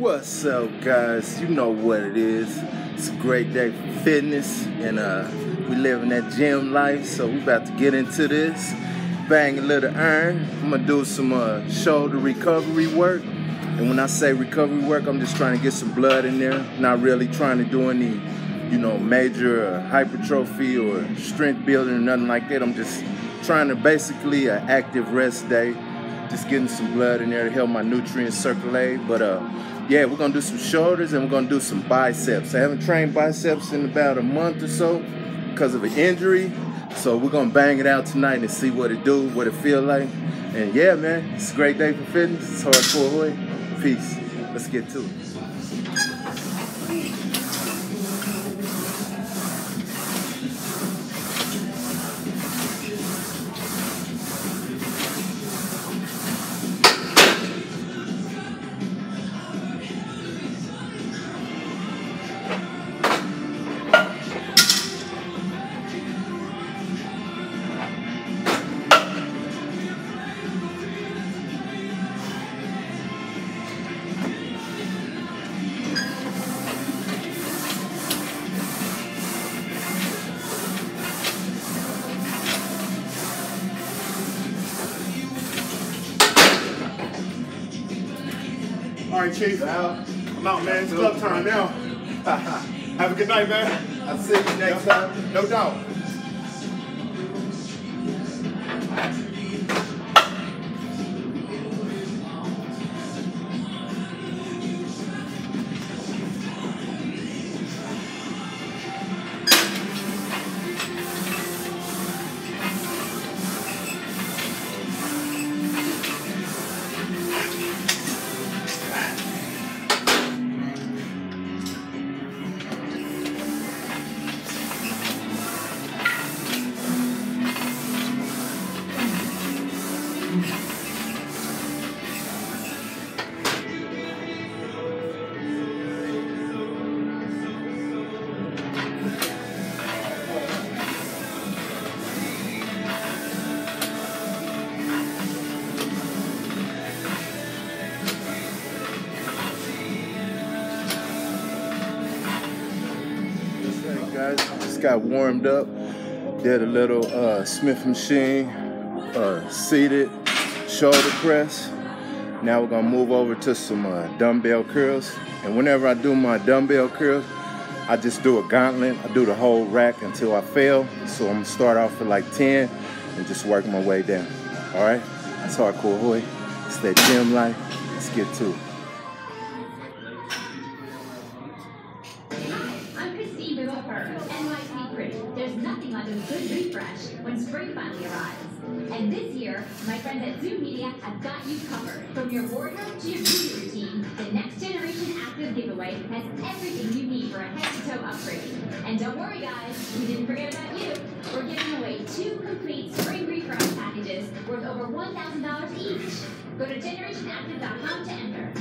What's up, guys? You know what it is. It's a great day for fitness, and uh, we living that gym life. So we about to get into this. Bang a little iron. I'm gonna do some uh, shoulder recovery work. And when I say recovery work, I'm just trying to get some blood in there. Not really trying to do any, you know, major uh, hypertrophy or strength building or nothing like that. I'm just trying to basically an active rest day just getting some blood in there to help my nutrients circulate. But uh, yeah, we're gonna do some shoulders and we're gonna do some biceps. I haven't trained biceps in about a month or so because of an injury. So we're gonna bang it out tonight and see what it do, what it feel like. And yeah, man, it's a great day for fitness. It's hardcore Hoy. Peace. Let's get to it. All right, Chief. I'm out, man. It's club time now. Have a good night, man. I'll see you next time. No doubt. Got warmed up. Did a little uh, Smith machine, uh, seated shoulder press. Now we're gonna move over to some uh, dumbbell curls. And whenever I do my dumbbell curls, I just do a gauntlet. I do the whole rack until I fail. So I'm gonna start off at like 10 and just work my way down. All right, that's hardcore Hoy. It's that gym life. Let's get to it. This year, my friends at Zoom Media have got you covered. From your wardrobe to your beauty routine, the Next Generation Active giveaway has everything you need for a head-to-toe upgrade. And don't worry, guys, we didn't forget about you. We're giving away two complete spring refresh packages worth over $1,000 each. Go to generationactive.com to enter.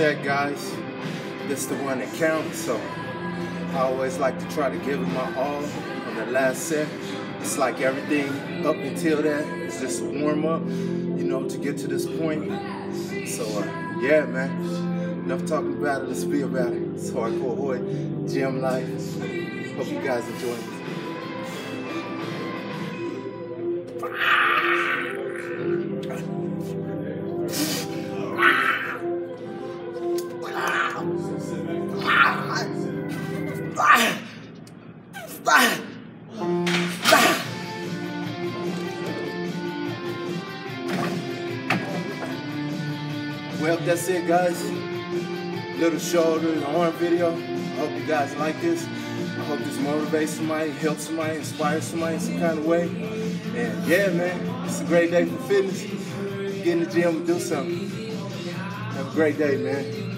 Set, guys. This the one that counts, so I always like to try to give it my all on the last set. It's like everything up until that is just a warm up, you know, to get to this point. So, uh, yeah, man. Enough talking about it. Let's be about it. It's Hardcore Hoy, Gym Life. Hope you guys enjoy Well, that's it, guys. Little shoulder and arm video. I hope you guys like this. I hope this motivates somebody, helps somebody, inspires somebody in some kind of way. And yeah, man, it's a great day for fitness. Get in the gym and do something. Have a great day, man.